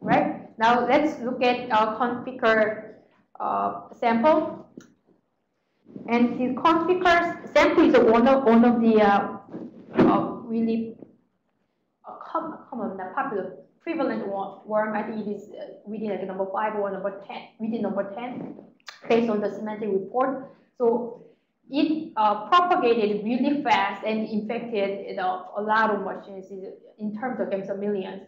right? Now let's look at our Conficker uh, sample. And the Conficker sample is one of one of the uh, uh, really common, common, popular, prevalent worm. I think it is uh, within like number five or number ten, within number ten, based on the Symantec report. So it uh, propagated really fast and infected you know, a lot of machines in terms of games of millions,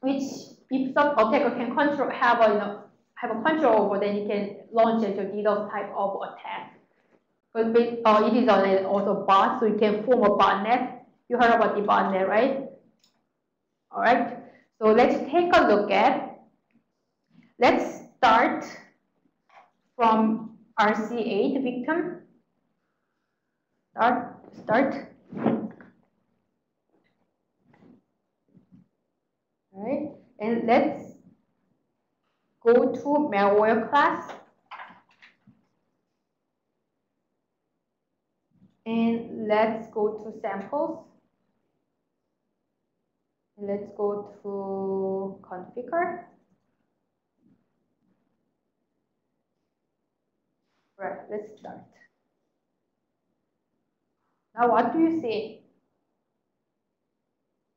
which if some attacker can control, have a, you know, have a control over, then you can launch a DDoS type of attack. But uh, it is also bot, so you can form a botnet. You heard about the botnet, right? All right. So let's take a look at. Let's start from RC8 victim. Start. Start. All right. And let's go to malware class. And let's go to samples. Let's go to Conficker. Right, let's start. Now what do you see?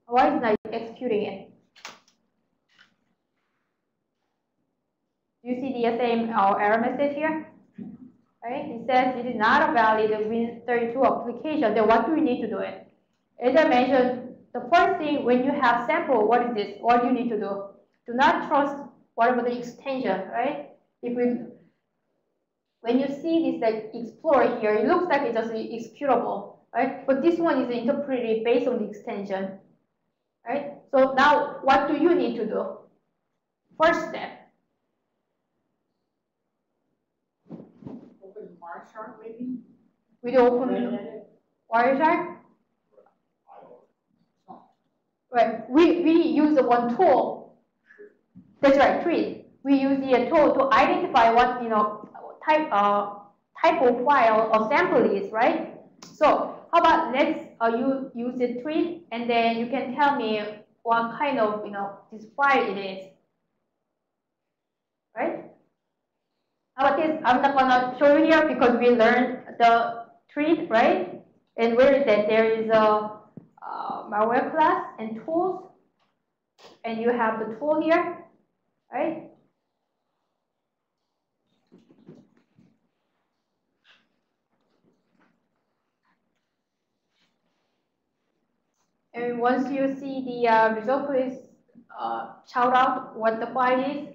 Why is not executing it? Do you see the same uh, error message here? Right? It says it is not a valid Win32 application. Then what do we need to do it? As I mentioned, the first thing when you have sample, what is this? What do you need to do? Do not trust whatever the extension, right? If we, when you see this like Explorer here, it looks like it's just executable, right? But this one is interpreted based on the extension, right? So now what do you need to do? First step, Maybe? We do open Wireshark? Right. We, we use one tool. That's right, TrID. We use the tool to identify what you know type uh type of file or sample is, right? So how about let's uh, you use the TrID and then you can tell me what kind of you know this file it is. Right? How about this? I'm not gonna show you here because we learned the TrID, right? And where is that? There is a uh, malware class and tools, and you have the tool here, right? And once you see the uh, result, please uh, shout out what the file is.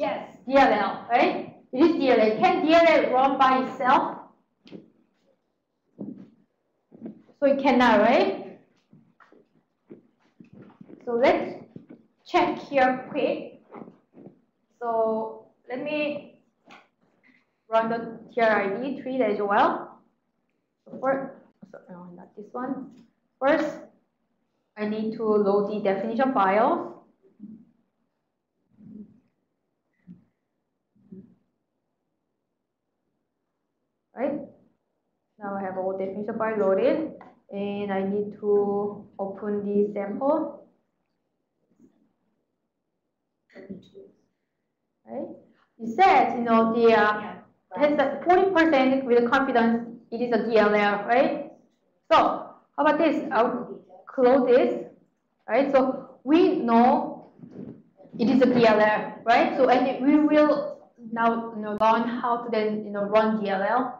Yes, DLL, right? It is DLL. Can DLL run by itself? So it cannot, right? So let's check here quick. So let me run the TRID tree as well. So first, no, oh, not this one. First, I need to load the definition files. right? All definition file loaded and I need to open the sample. Right? It says, you know, the uh, has a 40% with confidence it is a DLL, right? So how about this? I'll close this, right? So we know it is a DLL, right? So and we will now you know, learn how to then you know run DLL